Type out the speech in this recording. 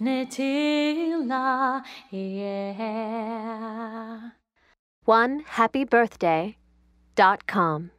Domitilla, yeah. One happy birthday dot com.